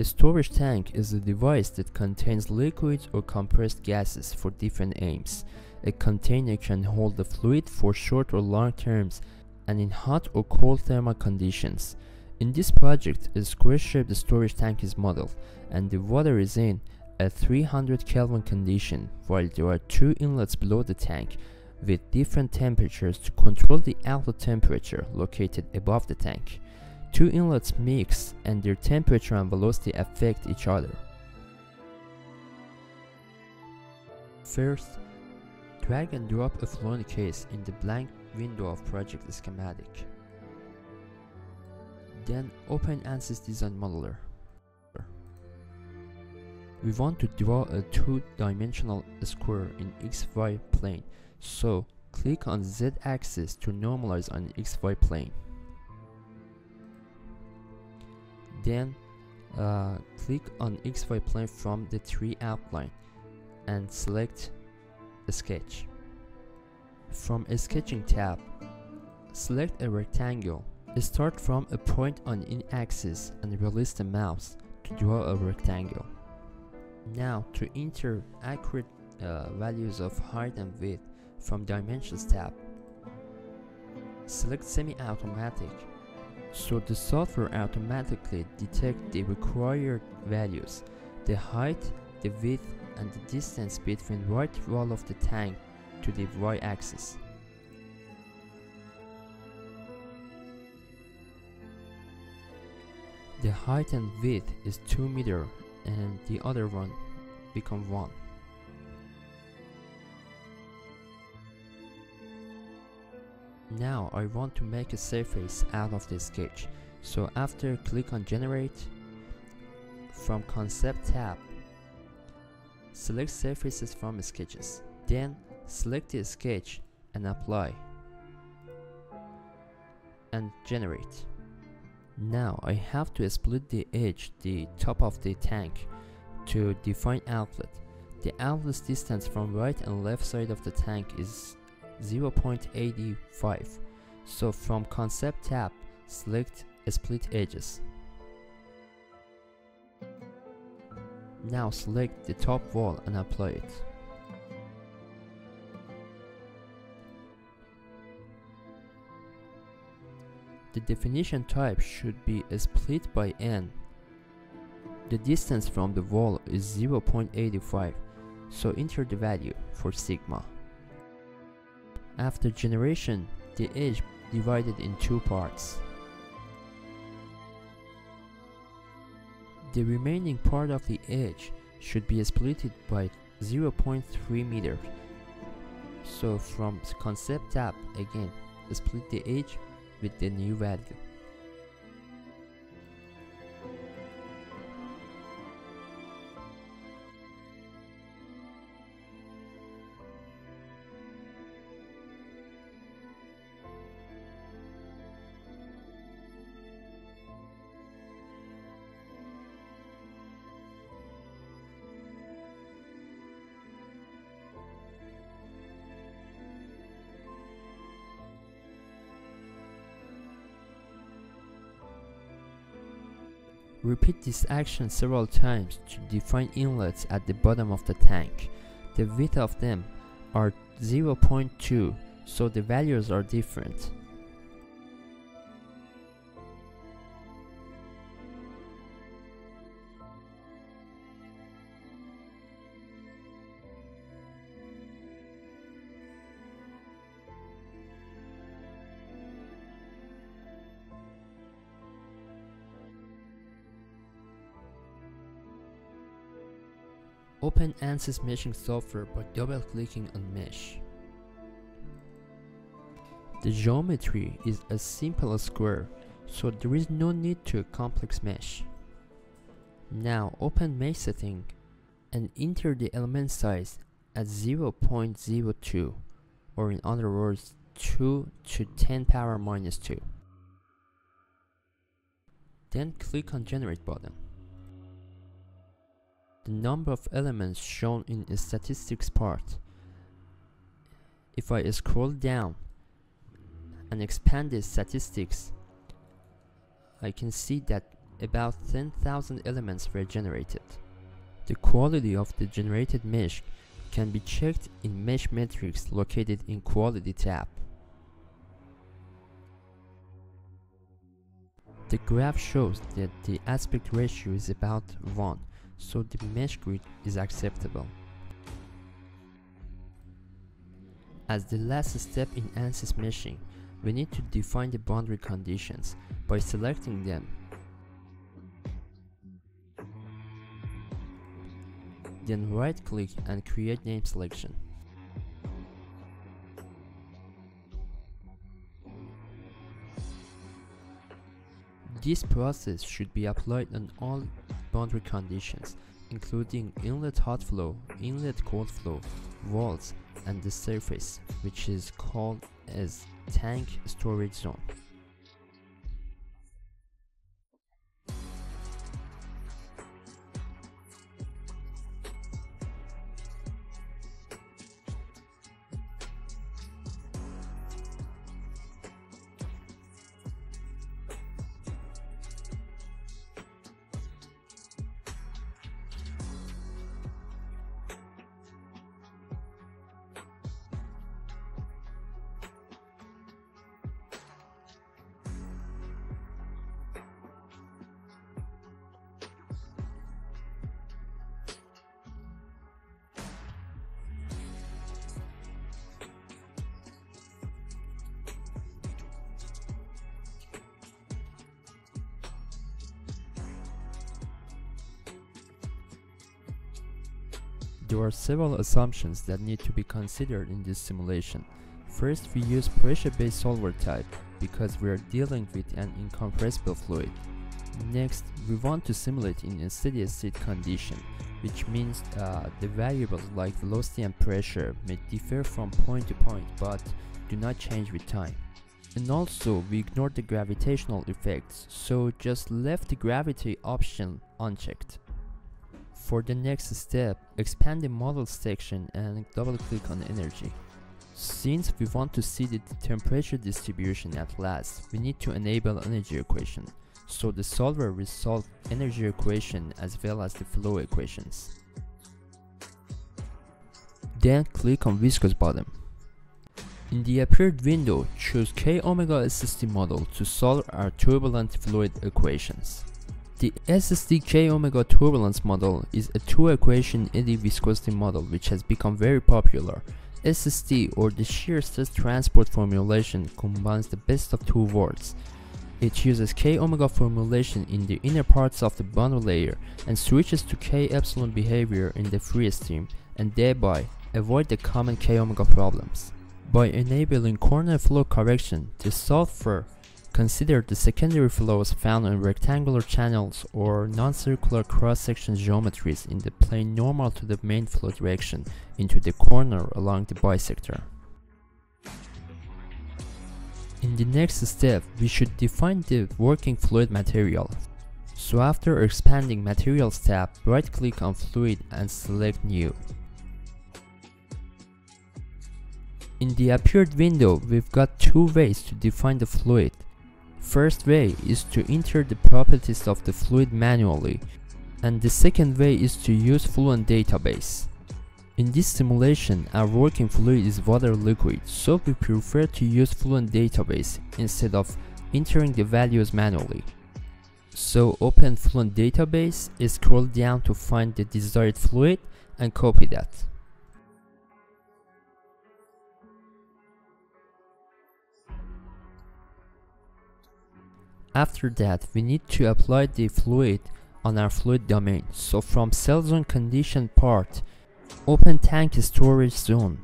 A storage tank is a device that contains liquids or compressed gases for different aims. A container can hold the fluid for short or long terms and in hot or cold thermal conditions. In this project, a square-shaped storage tank is modeled, and the water is in a 300 Kelvin condition, while there are two inlets below the tank with different temperatures to control the outlet temperature located above the tank. Two inlets mix and their temperature and velocity affect each other. First, drag and drop a Float case in the blank window of project schematic. Then open ANSYS Design Modeler. We want to draw a two-dimensional square in XY plane, so click on Z axis to normalize on XY plane. Then uh, click on XY plane from the tree outline and select a sketch. From a sketching tab, select a rectangle. Start from a point on in-axis and release the mouse to draw a rectangle. Now to enter accurate uh, values of height and width from Dimensions tab, select Semi-Automatic so the software automatically detect the required values, the height, the width and the distance between right wall of the tank to the y-axis. The height and width is 2 meter and the other one become 1. Now I want to make a surface out of this sketch. So after click on generate, from concept tab, select surfaces from sketches. Then select the sketch and apply and generate. Now I have to split the edge, the top of the tank to define outlet. The outlet distance from right and left side of the tank is 0.85 so from concept tab select split edges. Now select the top wall and apply it the definition type should be split by n the distance from the wall is 0.85 so enter the value for sigma after generation, the edge divided in two parts. The remaining part of the edge should be split by 0.3 meters. So from concept tab again, split the edge with the new value. Repeat this action several times to define inlets at the bottom of the tank. The width of them are 0.2 so the values are different. Open ANSYS meshing software by double-clicking on Mesh. The geometry is as simple as square, so there is no need to a complex mesh. Now open mesh setting and enter the element size at 0.02 or in other words 2 to 10 power minus 2. Then click on generate button. The number of elements shown in a statistics part. If I scroll down and expand the statistics, I can see that about 10,000 elements were generated. The quality of the generated mesh can be checked in Mesh Metrics located in Quality tab. The graph shows that the aspect ratio is about 1, so the mesh grid is acceptable. As the last step in ANSYS meshing, we need to define the boundary conditions by selecting them. Then right click and create name selection. This process should be applied on all boundary conditions, including inlet hot flow, inlet cold flow, walls, and the surface, which is called as tank storage zone. There are several assumptions that need to be considered in this simulation. First, we use pressure-based solver type because we are dealing with an incompressible fluid. Next, we want to simulate in a steady state condition, which means uh, the variables like velocity and pressure may differ from point to point but do not change with time. And also, we ignore the gravitational effects, so just left the gravity option unchecked. For the next step, expand the model section and double click on energy. Since we want to see the temperature distribution at last, we need to enable energy equation. So the solver will solve energy equation as well as the flow equations. Then click on viscous bottom. In the appeared window, choose K omega SST model to solve our turbulent fluid equations. The SST-K omega turbulence model is a two-equation eddy viscosity model which has become very popular. SSD or the shear stress transport formulation combines the best of two worlds. It uses K omega formulation in the inner parts of the boundary layer and switches to K epsilon behavior in the free stream and thereby avoid the common K omega problems. By enabling corner flow correction, the software Consider the secondary flows found in rectangular channels or non-circular cross-section geometries in the plane normal to the main flow direction into the corner along the bisector. In the next step, we should define the working fluid material. So after expanding Materials tab, right-click on Fluid and select New. In the appeared window, we've got two ways to define the fluid. First way is to enter the properties of the fluid manually, and the second way is to use Fluent database. In this simulation, our working fluid is water liquid, so we prefer to use Fluent database instead of entering the values manually. So open Fluent database, scroll down to find the desired fluid and copy that. After that, we need to apply the fluid on our fluid domain. So from cell zone condition part, open tank storage zone.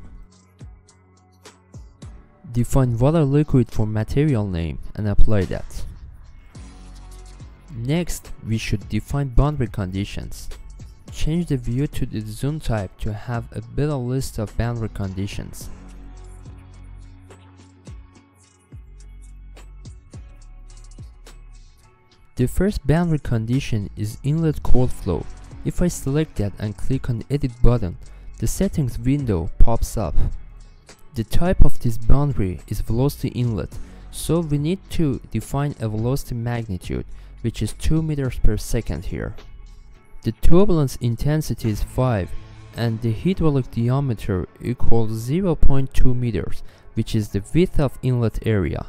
Define water liquid for material name and apply that. Next, we should define boundary conditions. Change the view to the zone type to have a better list of boundary conditions. The first boundary condition is inlet cold flow If I select that and click on the edit button, the settings window pops up. The type of this boundary is velocity inlet, so we need to define a velocity magnitude, which is 2 meters per second here. The turbulence intensity is 5 and the hydraulic diameter equals 0.2 meters, which is the width of inlet area.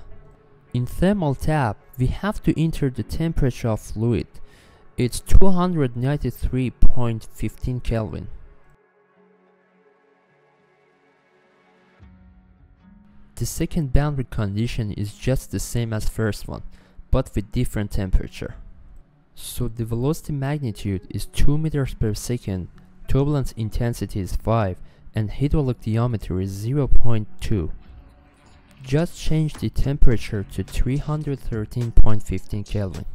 In thermal tab, we have to enter the temperature of fluid. It's 293.15 Kelvin. The second boundary condition is just the same as first one, but with different temperature. So the velocity magnitude is 2 meters per second, turbulence intensity is 5, and hydraulic diameter is 0.2. Just change the temperature to 313.15 Kelvin.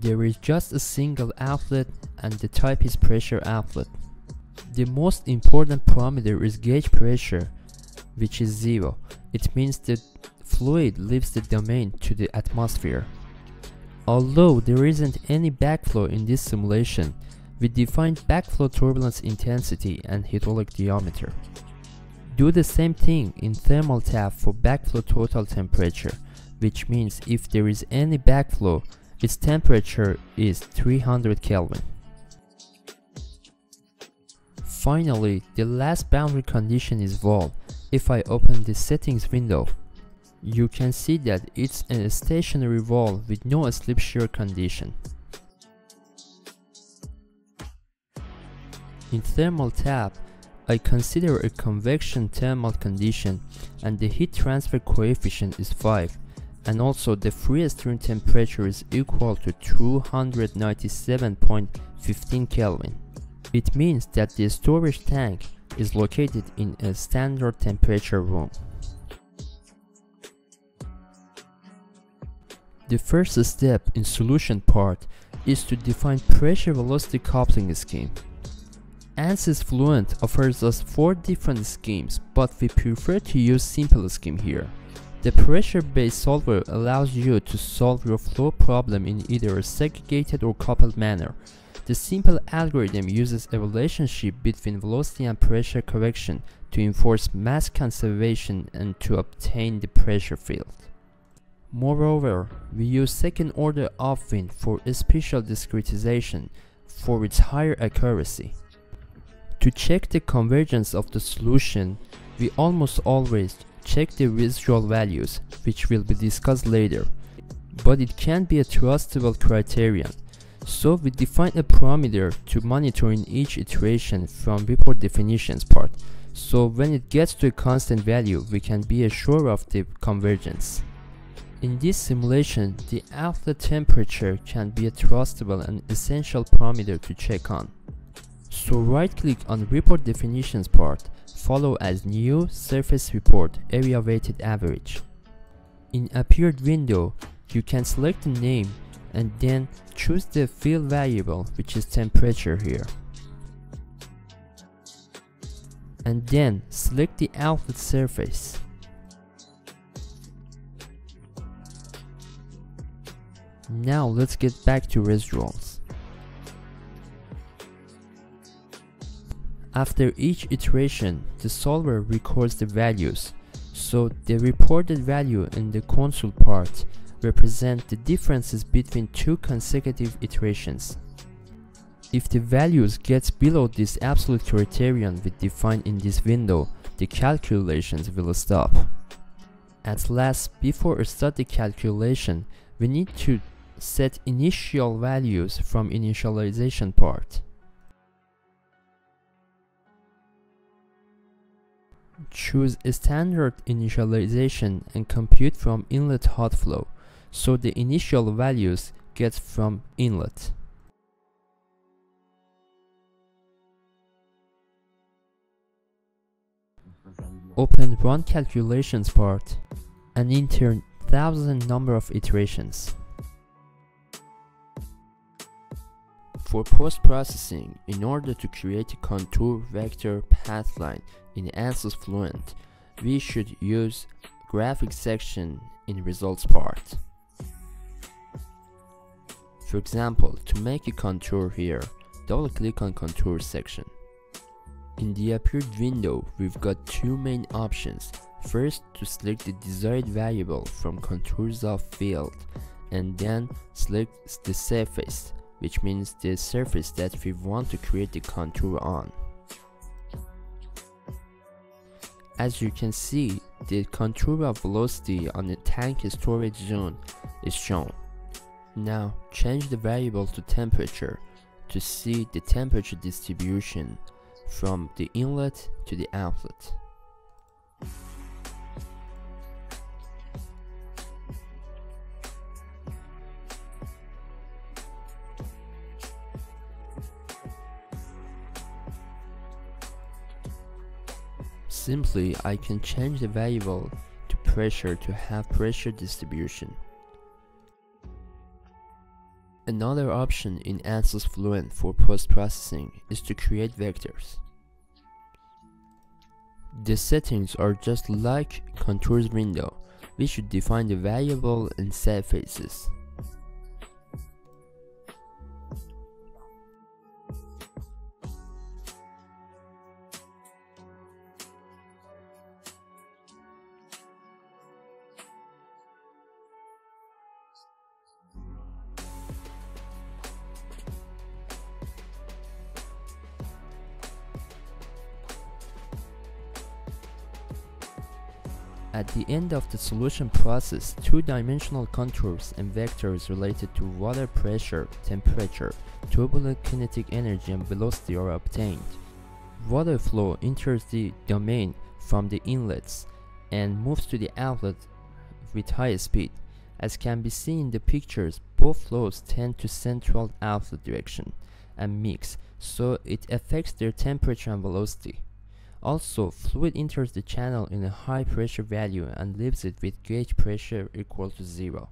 There is just a single outlet and the type is pressure outlet. The most important parameter is gauge pressure, which is zero. It means the fluid leaves the domain to the atmosphere. Although there isn't any backflow in this simulation, we defined backflow turbulence intensity and hydraulic diameter. Do the same thing in thermal tab for backflow total temperature, which means if there is any backflow, its temperature is 300 Kelvin. Finally, the last boundary condition is wall. If I open the settings window, you can see that it's a stationary wall with no slip shear condition. In thermal tab, I consider a convection thermal condition and the heat transfer coefficient is 5 and also the free stream temperature is equal to 297.15 Kelvin. It means that the storage tank is located in a standard temperature room. The first step in solution part is to define pressure velocity coupling scheme. ANSYS Fluent offers us 4 different schemes, but we prefer to use simple scheme here. The pressure-based solver allows you to solve your flow problem in either a segregated or coupled manner. The simple algorithm uses a relationship between velocity and pressure correction to enforce mass conservation and to obtain the pressure field. Moreover, we use second order upwind for spatial discretization for its higher accuracy. To check the convergence of the solution, we almost always check the residual values, which will be discussed later, but it can be a trustable criterion so we define a parameter to monitor in each iteration from report definitions part. So when it gets to a constant value, we can be assured of the convergence. In this simulation, the outlet temperature can be a trustable and essential parameter to check on. So right click on report definitions part, follow as new surface report area weighted average. In appeared window, you can select the name and then choose the field variable which is temperature here. And then select the outlet surface. Now let's get back to residuals after each iteration the solver records the values so the reported value in the console part represent the differences between two consecutive iterations. If the values get below this absolute criterion we define in this window, the calculations will stop. At last, before a static calculation, we need to set initial values from initialization part. Choose a standard initialization and compute from inlet hot flow so the initial values get from inlet. Open run calculations part and enter thousand number of iterations. For post-processing, in order to create a contour vector path line in ANSYS Fluent, we should use graphics section in results part. For example, to make a contour here, double click on contour section. In the appeared window, we've got two main options. First, to select the desired variable from contours of field, and then select the surface, which means the surface that we want to create the contour on. As you can see, the contour of velocity on the tank storage zone is shown. Now change the variable to temperature to see the temperature distribution from the inlet to the outlet. Simply, I can change the variable to pressure to have pressure distribution. Another option in ANSYS Fluent for post-processing is to create vectors. The settings are just like contours window. We should define the variable and surfaces. At end of the solution process, two-dimensional contours and vectors related to water pressure, temperature, turbulent kinetic energy and velocity are obtained. Water flow enters the domain from the inlets and moves to the outlet with high speed. As can be seen in the pictures, both flows tend to central outlet direction and mix, so it affects their temperature and velocity. Also, fluid enters the channel in a high pressure value and leaves it with gauge pressure equal to zero.